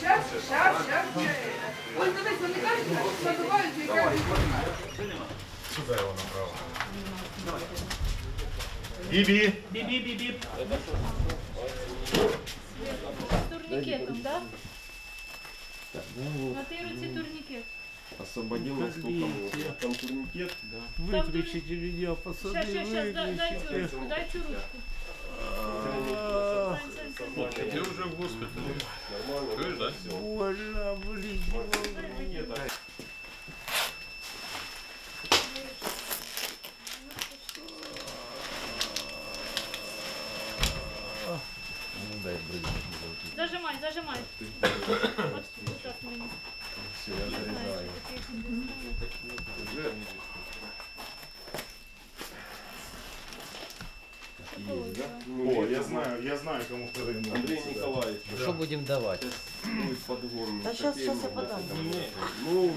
Щас, щас, щас. Ось дивись, вони кажуть, що забувають, яка Бібі. Турникетом, да? На той руці турникет. освободил насколько можно. А там турникет. Да. Выключите меня, пацаны, Сейчас, сейчас, дайте ручку, дайте ручку. Ты а. уже в госпитале. Нормально. Чуешь, да? Больно, блин. Ну, зажимай, зажимай. Вот так меня. Все, я зарезаю. Есть, да? Ну, О, я знаю, я знаю, кому перейду. Андрей Николаевич. Что будем давать? Будет подгон. Да щас- щас я подам. Ну,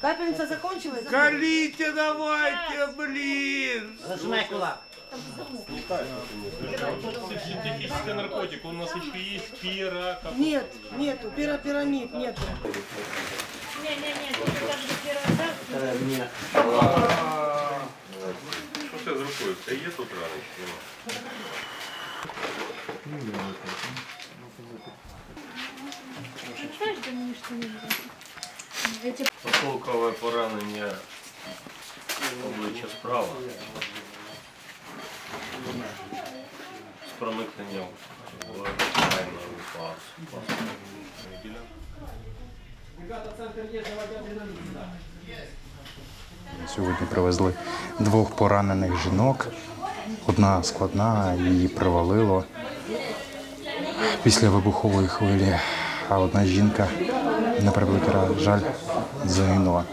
Капельница закончилась? Колите давайте, блин! Нажимай кулак. Синтетический наркотик. Он у нас еще есть пира. Нет, нету. Пиропирамид нету. Не-не-не, тут каждый первый да мне что не Эти Осколкове поранення обличчя справа. З проникненням в крайній пас. Сьогодні привезли двох поранених жінок. Одна складна, її привалило після вибухової хвилі, а одна жінка, на превеликий жаль, загинула.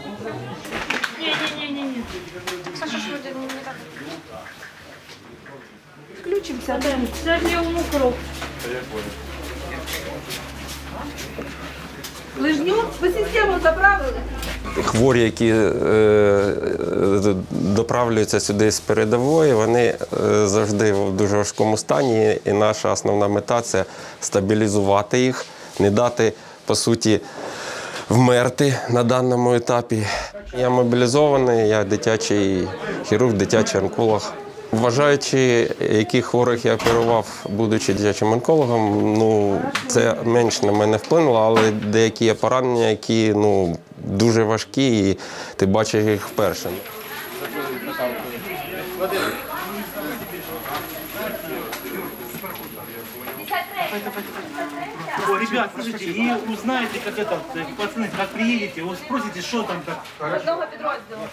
Не-не-не-не-не. Включимося. Це ж йому кров. Лижню? Ви систему заправили? Хворі, які е, е, доправлюються сюди з передової, вони е, завжди в дуже важкому стані. І наша основна мета це стабілізувати їх, не дати по суті вмерти на даному етапі. Я мобілізований, я дитячий хірург, дитячий онколог. Вважаючи, яких хворих я оперував, будучи дитячим онкологом, ну це менш на мене вплинуло, але деякі є поранення, які ну дуже важкі, і ти бачиш їх вперше. О, ребят, слушайте, и узнаете, как это, э, пацаны, как приедете, вы спросите, что там, как. Одного підрозділу.